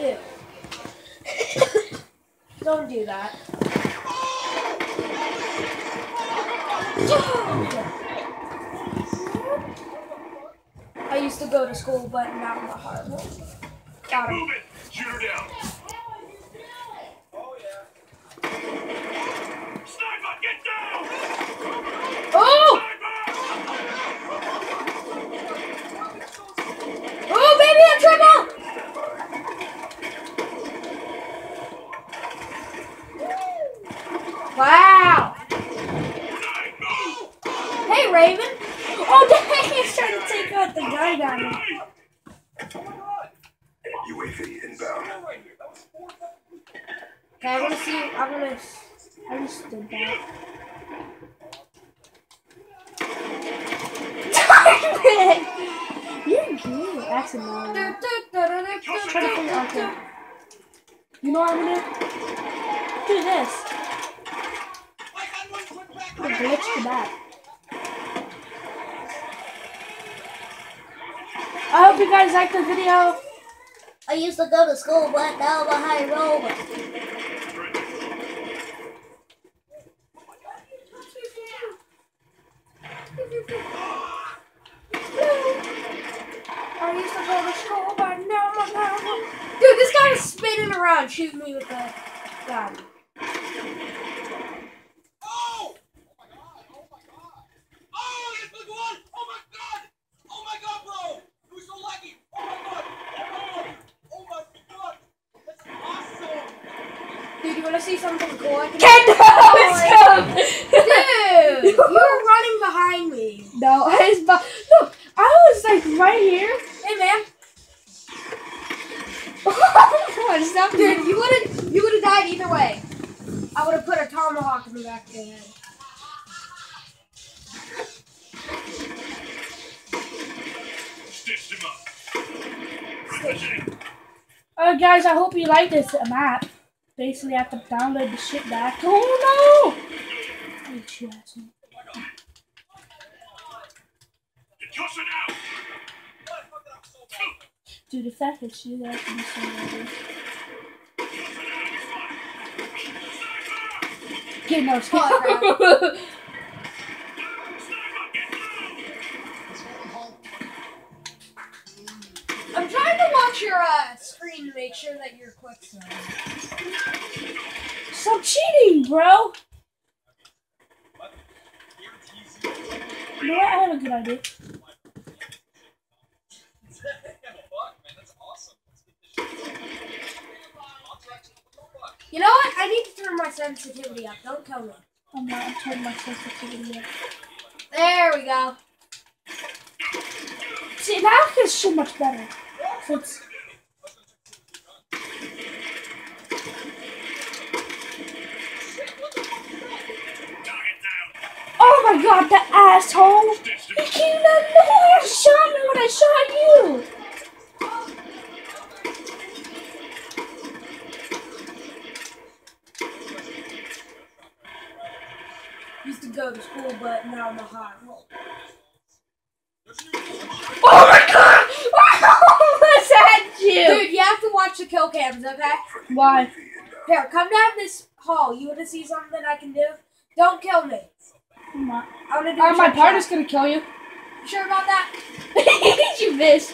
Ew. Don't do that. I used to go to school, but the hard one. Got him. Move it! Shoot her down! Sniper, get down! Oh! Sniper! Oh, baby, I'm trouble! Wow. Hey, Raven. Oh, dang, he's trying to take out the guy down there. UAV inbound. Okay, I want to see. I want to. I just did that. You're good. Accidentally. Try to figure out the- You know what I'm gonna do? Do this. The glitch to that. I hope you guys liked the video. I used to go to school, but now I'm a high roller. I Oh, oh my god! That's awesome! Dude, you want to see something cool? I can Kendall, oh Dude, you were running behind me. No, I was, look, I was like right here. Hey, man. On, stop Dude, you would have you would have died either way. I would have put a tomahawk in the back of your head. Him up. Uh, guys, I hope you like this map. Basically, I have to download the shit back. Oh no! Dude, if that hits you, that would be so bad. Okay, no, Oh, I'm trying to watch your uh, screen to make sure that you're quick. Stop cheating, bro! You know what? I have a good idea. You know what? I need to turn my sensitivity up. Don't kill me. I'm not. Turning my sensitivity up. There we go. See, now it's so much better. So it's. Oh my god, the asshole! He came out of nowhere and shot me when I shot you! Used to go to school, but now I'm a hot. Oh my god! What's that you? Dude, you have to watch the kill cams, okay? Why? Here, come down this hall. You want to see something I can do? Don't kill me. I'm not. I want to do. Uh, my partner's gonna kill you. You sure about that? you missed.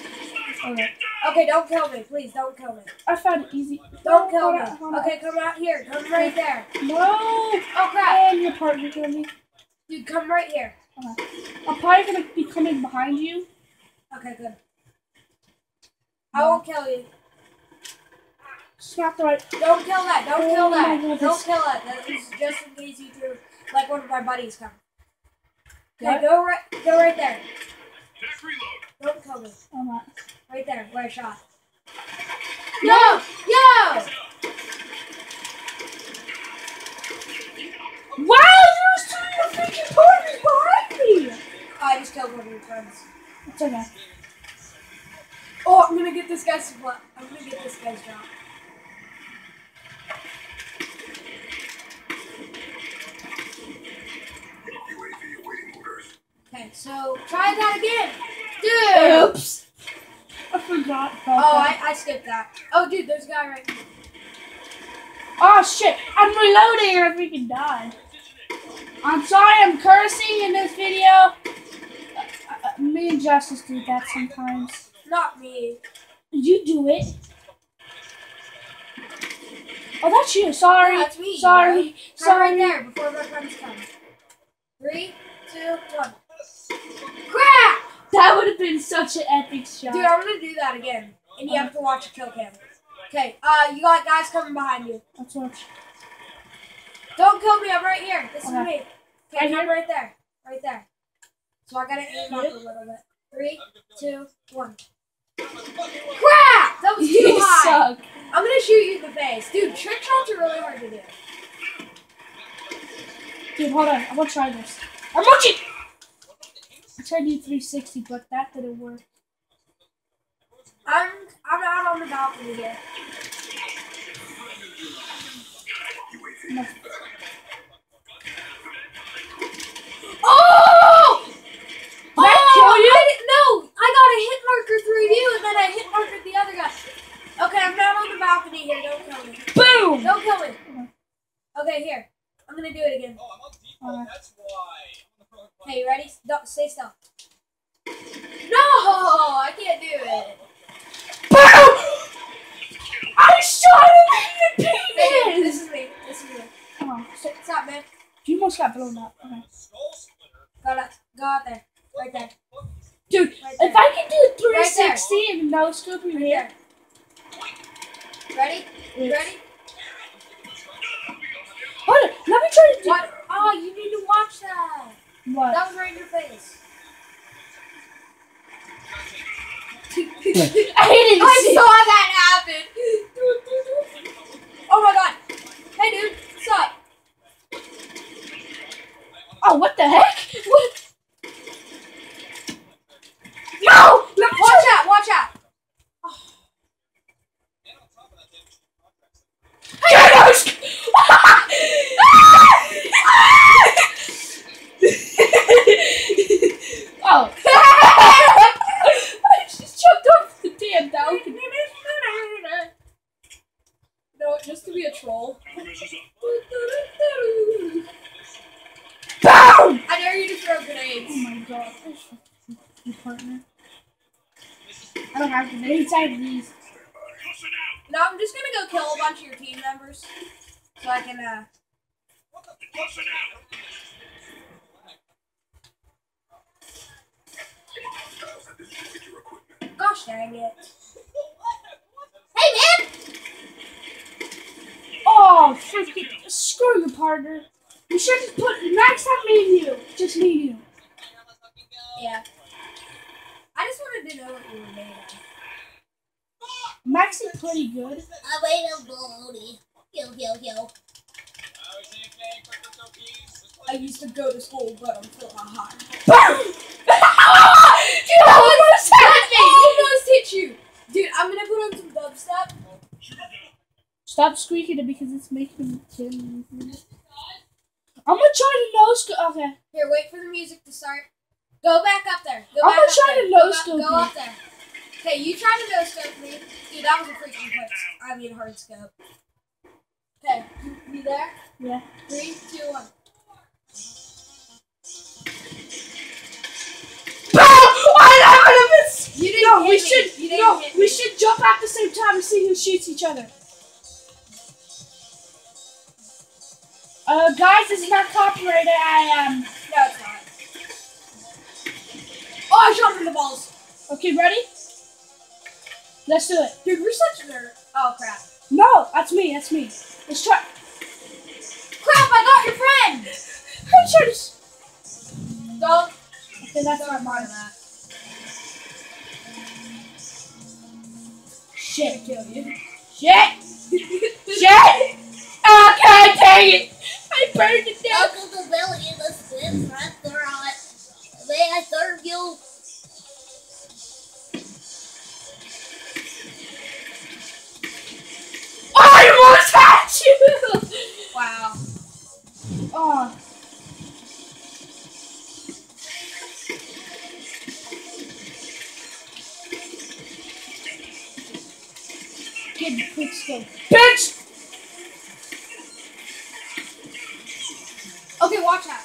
Okay. Okay, don't kill me, please. Don't kill me. I found it easy. Don't kill me. on. Okay, come out here. Come right there. No! Oh crap, And your partner killed me. dude, come right here. Okay. I'm probably gonna be coming behind you. Okay, good. I won't kill you. It's not the right. Don't kill that. Don't Oh kill that. God, Don't kill that. That is just in case you do. Like one of my buddies come. Okay, What? go right. Go right there. Tech reload. Don't kill me. I'm not. Right there, where I shot. Yo! Yo! Wow, there's two of your freaking partners behind me! I just killed one of your friends. It's okay. Oh, I'm gonna get this guy's supply. I'm gonna get this guy's job. UAV awaiting orders. Okay, so try that again. Dude! Oops. Forgot. Oh, I, I skipped that. Oh, dude, there's a guy right here. Oh shit! I'm reloading and I freaking died. I'm sorry, I'm cursing in this video. Uh, uh, me and Justice do that sometimes. Not me. You do it. Oh, that's you. Sorry. That's me. Sorry. Right? Sorry. right there before my friends come. Three, two, one. Crap! That would have been such an epic shot. Dude, I'm gonna do that again. And you have to watch a kill cam. Okay, uh, you got guys coming behind you. Let's watch. Don't kill me, I'm right here. This Okay. is me. Right Okay, come here? right there. Right there. So I gotta aim up a little bit. Three, two, one. Crap! That was too You high. suck. I'm gonna shoot you in the face. Dude, trick shots are really hard to do. Dude, hold on. I'm gonna try this. I'm watching. I tried to do 360, but that didn't work. I'm I'm out on the balcony here. UAV inbound. Oh! Did that kill you? I no, I got a hit marker through you, and then I hit markered the other guy. Okay, I'm down on the balcony here. Don't kill me. Boom! Don't kill me. Okay, here. I'm gonna do it again. Oh, I'm on default. Uh. That's why. Okay, you ready? Don't stay still. No, I can't do it. Boom! I shot him in the Hey, penis! this is me. This is me. Come on. stop, man? you almost got blown up. Okay. Go out, go out there. Right there. Dude, Right there. if I can do Right 360 and no scope in Right here. there. Ready? You ready? Hold on. Let me try to do. What? Oh, you need to watch that. What? That was right in your face. I didn't I saw that happen. Oh my god. Hey, dude. What's up? Oh, what the heck? What? No! Let me Watch try. out. Watch out. And on top of that, they have contracts. oh. I just jumped off the damn balcony. No, just to be a troll. Boom! I dare you to throw Oh grenades. my Your partner. I don't have grenades. I have these. No, I'm just gonna go kill a bunch of your team members. So I can, uh. Hostiles have destroyed your equipment. Gosh dang it. Hey, man! Oh, freaking. Screw your partner. You should just put. Next time, me and you. Just me and you. Yeah. I just wanted to know what you were made of. Maxie pretty good. I made a baloney. Kill, kill, kill. I was thinking for. I used to go to school, but I'm still hot. Boom! you almost had me! almost hit you! Dude, I'm gonna put on some dubstep. Stop squeaking it because it's making me. I'm gonna try to nose. Okay. Here, wait for the music to start. Go back up there. Go I'm back gonna up try there. to Go no-scope up- Go you. up there. Okay, you try to no scope me. Dude, that was a freaking quick. I mean, hard scope. Okay, you, you there? Yeah. Three, two, one. I love it! No, we should. No, we should jump at the same time and see who shoots each other. Uh, guys, this is not copyrighted. I um. Oh, I shot him in the balls. Okay, ready? Let's do it. Dude, we're such nerd. Oh, crap. No, that's me. That's me. Let's try. Crap, I got your friend! I'm trying to. Don't. Okay, that's not mine. that. Shit. Kill you. Shit. Shit. Okay, dang it. I burned it down. Uncle the belly in the spins restaurant. May I serve you? I almost had you. Wow. Oh. quick scope. Bitch! Okay, watch that.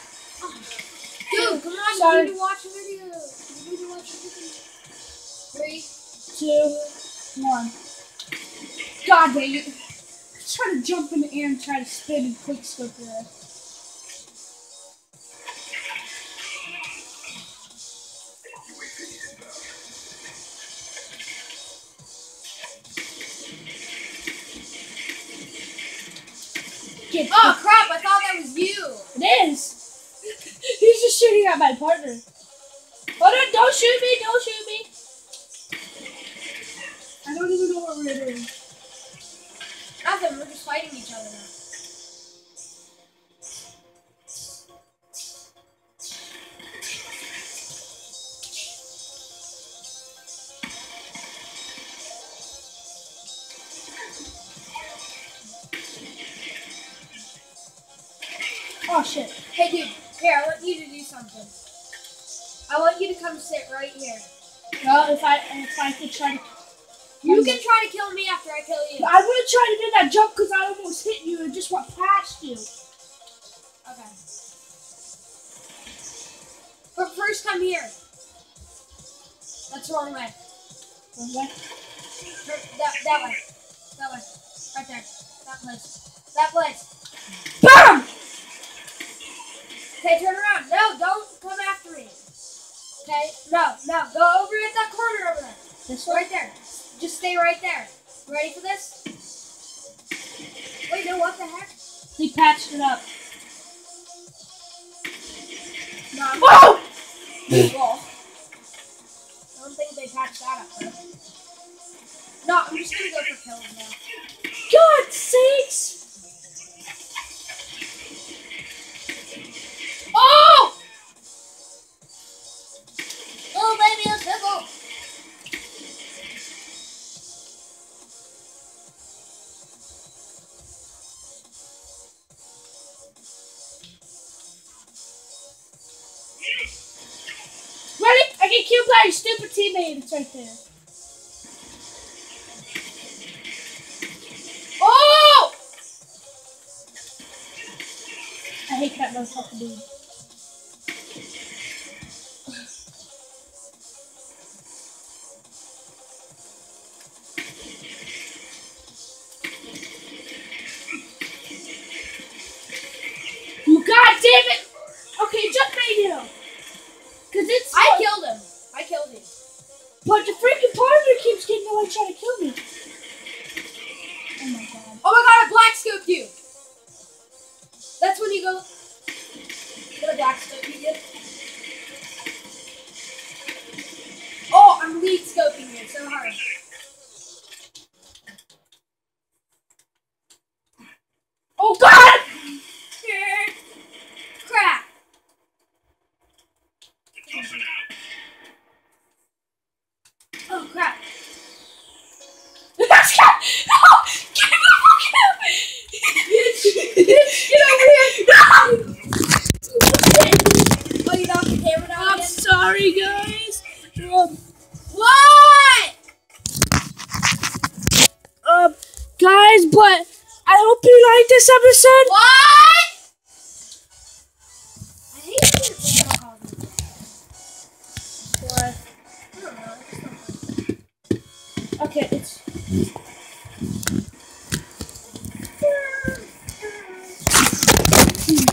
Dude, come on, Sorry. you need to watch a video. You need to watch a video. Three. two, one. God dang it. Try to jump in the air and try to spin and quick scope your ass. UAV inbound. Get Oh crap! I thought that was you. It is. He's just shooting at my partner. Oh no, don't shoot me, don't shoot me. I don't even know what we're doing. Fighting each other now. Oh shit. Hey, dude. Here, I want you to do something. I want you to come sit right here. Well, if I if I could try to, You can try to kill me after I kill you. I would try to do that jump because I almost hit you and just went past you. Okay. But first, come here. That's the wrong way. Okay. way? That, that way. That way. Right there. That place. That place. BAM! Okay, turn around. No, don't come after me. Okay? No, no. Go over at that corner over there. This So right there. Just stay right there. Ready for this? Wait, no, what the heck? He patched it up. No, I'm Whoa! Well, I don't think they patched that up, though. No, I'm just gonna go for kills now. God sakes! Teammate. It's right there. Oh! I hate that motherfucker dude. But the freaking partner keeps getting away trying to kill me. Oh my god. Oh my god, I black scoped you. That's when you go. Get a black scope you get. Oh, I'm lead scoping you so hard.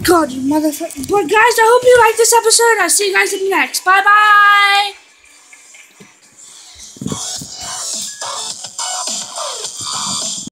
God, you motherfucker. But guys, I hope you like this episode. I'll see you guys in the next. Bye bye.